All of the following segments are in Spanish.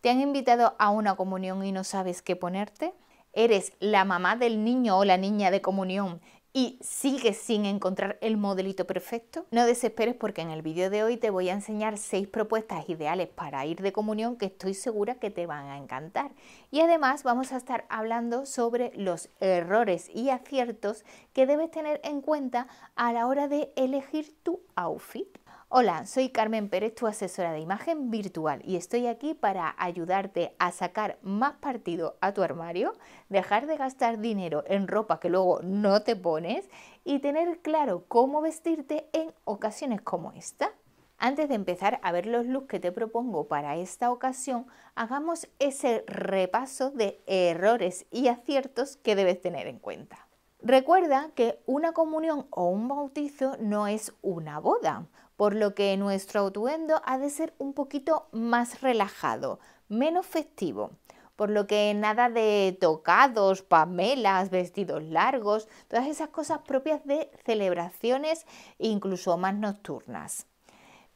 ¿Te han invitado a una comunión y no sabes qué ponerte? ¿Eres la mamá del niño o la niña de comunión y sigues sin encontrar el modelito perfecto? No desesperes porque en el vídeo de hoy te voy a enseñar 6 propuestas ideales para ir de comunión que estoy segura que te van a encantar. Y además vamos a estar hablando sobre los errores y aciertos que debes tener en cuenta a la hora de elegir tu outfit. Hola, soy Carmen Pérez, tu asesora de imagen virtual y estoy aquí para ayudarte a sacar más partido a tu armario, dejar de gastar dinero en ropa que luego no te pones y tener claro cómo vestirte en ocasiones como esta. Antes de empezar a ver los looks que te propongo para esta ocasión, hagamos ese repaso de errores y aciertos que debes tener en cuenta. Recuerda que una comunión o un bautizo no es una boda por lo que nuestro atuendo ha de ser un poquito más relajado, menos festivo, por lo que nada de tocados, pamelas, vestidos largos, todas esas cosas propias de celebraciones incluso más nocturnas.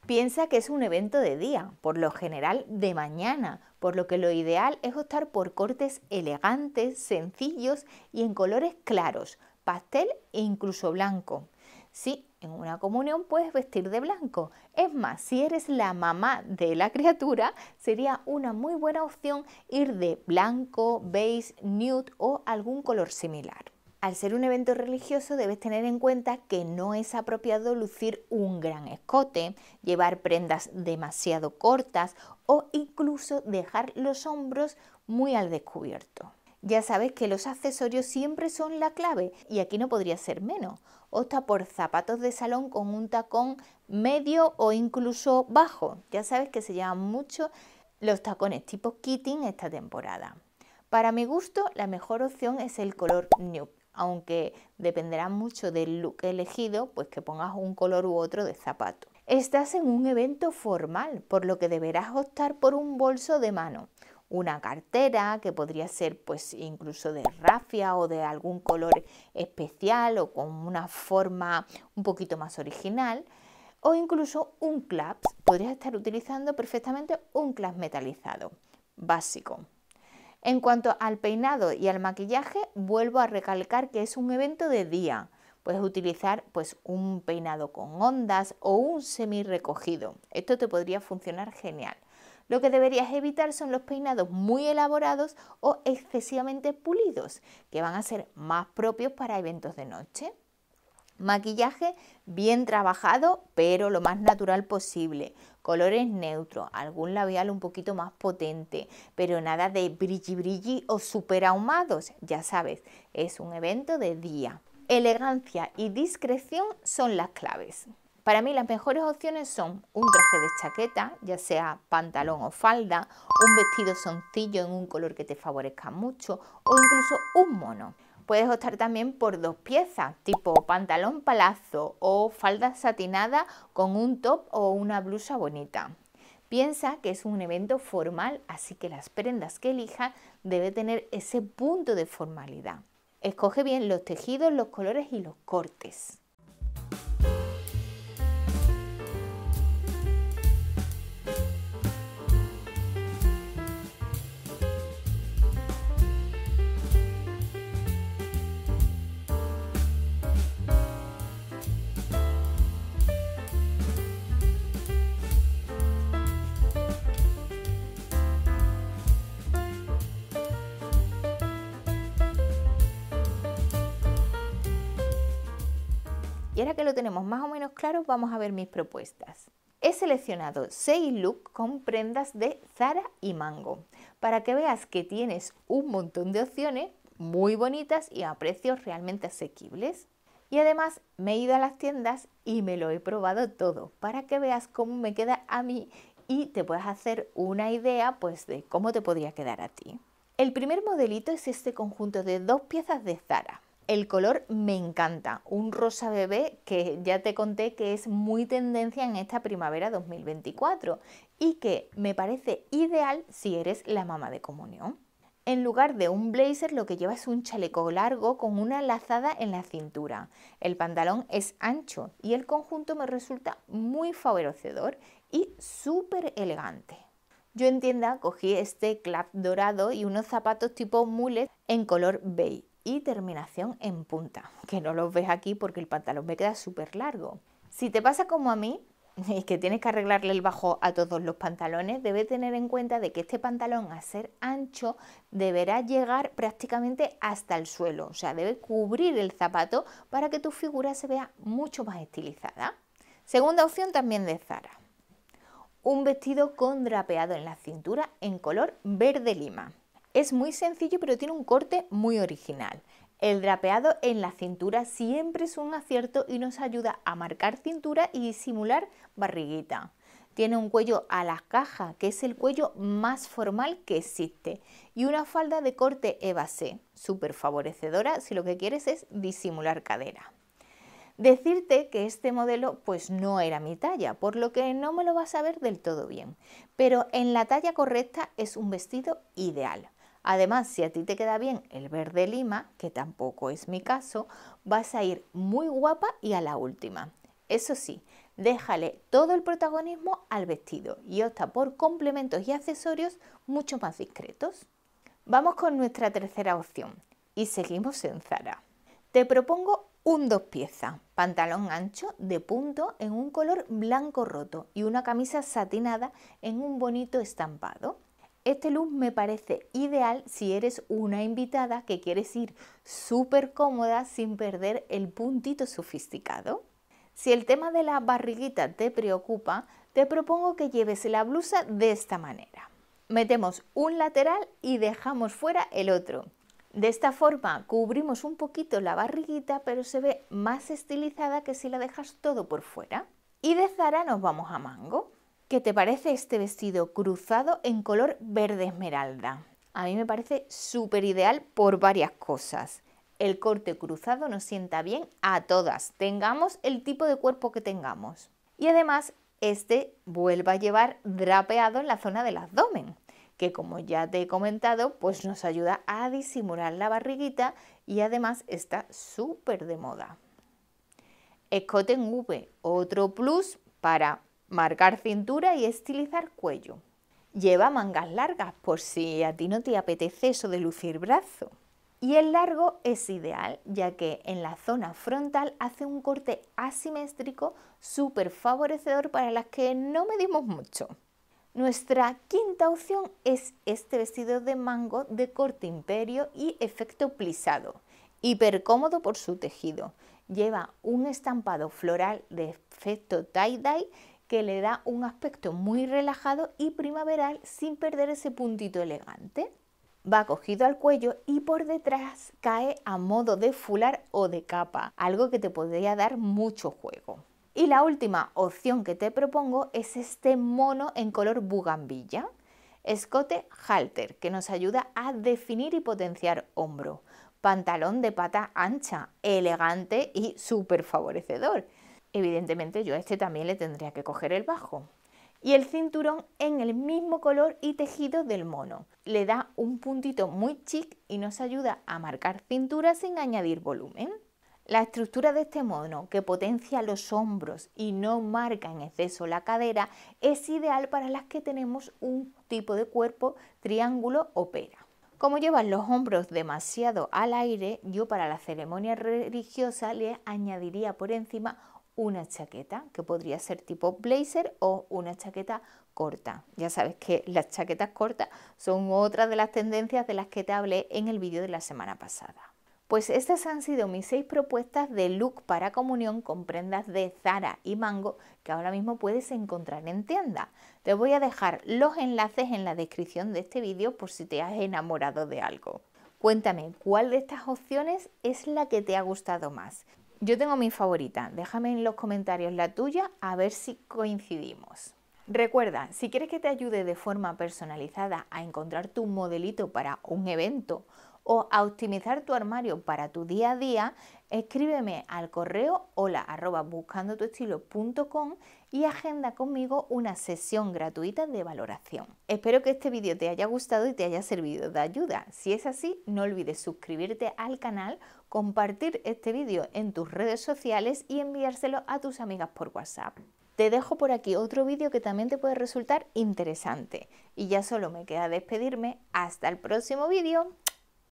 Piensa que es un evento de día, por lo general de mañana, por lo que lo ideal es optar por cortes elegantes, sencillos y en colores claros, pastel e incluso blanco. Sí, en una comunión puedes vestir de blanco. Es más, si eres la mamá de la criatura, sería una muy buena opción ir de blanco, beige, nude o algún color similar. Al ser un evento religioso debes tener en cuenta que no es apropiado lucir un gran escote, llevar prendas demasiado cortas o incluso dejar los hombros muy al descubierto. Ya sabes que los accesorios siempre son la clave y aquí no podría ser menos. Opta por zapatos de salón con un tacón medio o incluso bajo. Ya sabes que se llaman mucho los tacones tipo kitting esta temporada. Para mi gusto, la mejor opción es el color nude, aunque dependerá mucho del look elegido, pues que pongas un color u otro de zapato. Estás en un evento formal, por lo que deberás optar por un bolso de mano una cartera que podría ser pues incluso de rafia o de algún color especial o con una forma un poquito más original o incluso un clasp. Podrías estar utilizando perfectamente un clasp metalizado básico. En cuanto al peinado y al maquillaje, vuelvo a recalcar que es un evento de día. Puedes utilizar pues un peinado con ondas o un semi recogido. Esto te podría funcionar genial. Lo que deberías evitar son los peinados muy elaborados o excesivamente pulidos, que van a ser más propios para eventos de noche. Maquillaje bien trabajado, pero lo más natural posible. Colores neutros, algún labial un poquito más potente, pero nada de brilli brilli o super ahumados. Ya sabes, es un evento de día. Elegancia y discreción son las claves. Para mí las mejores opciones son un traje de chaqueta, ya sea pantalón o falda, un vestido sencillo en un color que te favorezca mucho o incluso un mono. Puedes optar también por dos piezas, tipo pantalón palazo o falda satinada con un top o una blusa bonita. Piensa que es un evento formal, así que las prendas que elijas debe tener ese punto de formalidad. Escoge bien los tejidos, los colores y los cortes. Y ahora que lo tenemos más o menos claro, vamos a ver mis propuestas. He seleccionado 6 looks con prendas de Zara y Mango, para que veas que tienes un montón de opciones muy bonitas y a precios realmente asequibles. Y además me he ido a las tiendas y me lo he probado todo, para que veas cómo me queda a mí y te puedas hacer una idea pues de cómo te podría quedar a ti. El primer modelito es este conjunto de dos piezas de Zara. El color me encanta, un rosa bebé que ya te conté que es muy tendencia en esta primavera 2024 y que me parece ideal si eres la mamá de comunión. En lugar de un blazer lo que lleva es un chaleco largo con una lazada en la cintura. El pantalón es ancho y el conjunto me resulta muy favorecedor y súper elegante. Yo en tienda cogí este clap dorado y unos zapatos tipo mullet en color beige y terminación en punta, que no los ves aquí porque el pantalón me queda súper largo. Si te pasa como a mí, es que tienes que arreglarle el bajo a todos los pantalones, debes tener en cuenta de que este pantalón, a ser ancho, deberá llegar prácticamente hasta el suelo, o sea, debe cubrir el zapato para que tu figura se vea mucho más estilizada. Segunda opción también de Zara. Un vestido con drapeado en la cintura en color verde lima. Es muy sencillo pero tiene un corte muy original. El drapeado en la cintura siempre es un acierto y nos ayuda a marcar cintura y disimular barriguita. Tiene un cuello a la caja, que es el cuello más formal que existe, y una falda de corte evasé, súper favorecedora si lo que quieres es disimular cadera. Decirte que este modelo pues no era mi talla, por lo que no me lo vas a ver del todo bien, pero en la talla correcta es un vestido ideal. Además, si a ti te queda bien el verde lima, que tampoco es mi caso, vas a ir muy guapa y a la última. Eso sí, déjale todo el protagonismo al vestido y opta por complementos y accesorios mucho más discretos. Vamos con nuestra tercera opción y seguimos en Zara. Te propongo un dos piezas, pantalón ancho de punto en un color blanco roto y una camisa satinada en un bonito estampado. Este look me parece ideal si eres una invitada que quieres ir súper cómoda sin perder el puntito sofisticado. Si el tema de la barriguita te preocupa, te propongo que lleves la blusa de esta manera. Metemos un lateral y dejamos fuera el otro. De esta forma cubrimos un poquito la barriguita, pero se ve más estilizada que si la dejas todo por fuera. Y de Zara nos vamos a mango. ¿Qué te parece este vestido cruzado en color verde esmeralda? A mí me parece súper ideal por varias cosas. El corte cruzado nos sienta bien a todas, tengamos el tipo de cuerpo que tengamos. Y además, este vuelve a llevar drapeado en la zona del abdomen, que como ya te he comentado, pues nos ayuda a disimular la barriguita y además está súper de moda. Escote en V, otro plus para marcar cintura y estilizar cuello. Lleva mangas largas por si a ti no te apetece eso de lucir brazo. Y el largo es ideal ya que en la zona frontal hace un corte asimétrico súper favorecedor para las que no medimos mucho. Nuestra quinta opción es este vestido de mango de corte imperio y efecto plisado, hiper cómodo por su tejido. Lleva un estampado floral de efecto tie-dye que le da un aspecto muy relajado y primaveral sin perder ese puntito elegante. Va cogido al cuello y por detrás cae a modo de fular o de capa, algo que te podría dar mucho juego. Y la última opción que te propongo es este mono en color bugambilla, escote halter, que nos ayuda a definir y potenciar hombro, pantalón de pata ancha, elegante y súper favorecedor Evidentemente yo a este también le tendría que coger el bajo. Y el cinturón en el mismo color y tejido del mono. Le da un puntito muy chic y nos ayuda a marcar cintura sin añadir volumen. La estructura de este mono, que potencia los hombros y no marca en exceso la cadera, es ideal para las que tenemos un tipo de cuerpo triángulo o pera. Como llevan los hombros demasiado al aire, yo para la ceremonia religiosa le añadiría por encima una chaqueta que podría ser tipo blazer o una chaqueta corta. Ya sabes que las chaquetas cortas son otra de las tendencias de las que te hablé en el vídeo de la semana pasada. Pues estas han sido mis seis propuestas de look para comunión con prendas de Zara y Mango que ahora mismo puedes encontrar en tienda. Te voy a dejar los enlaces en la descripción de este vídeo por si te has enamorado de algo. Cuéntame cuál de estas opciones es la que te ha gustado más. Yo tengo mi favorita, déjame en los comentarios la tuya a ver si coincidimos. Recuerda, si quieres que te ayude de forma personalizada a encontrar tu modelito para un evento o a optimizar tu armario para tu día a día, escríbeme al correo hola arroba y agenda conmigo una sesión gratuita de valoración. Espero que este vídeo te haya gustado y te haya servido de ayuda. Si es así, no olvides suscribirte al canal, compartir este vídeo en tus redes sociales y enviárselo a tus amigas por WhatsApp. te dejo por aquí otro vídeo que también te puede resultar interesante. Y ya solo me queda despedirme. Hasta el próximo vídeo.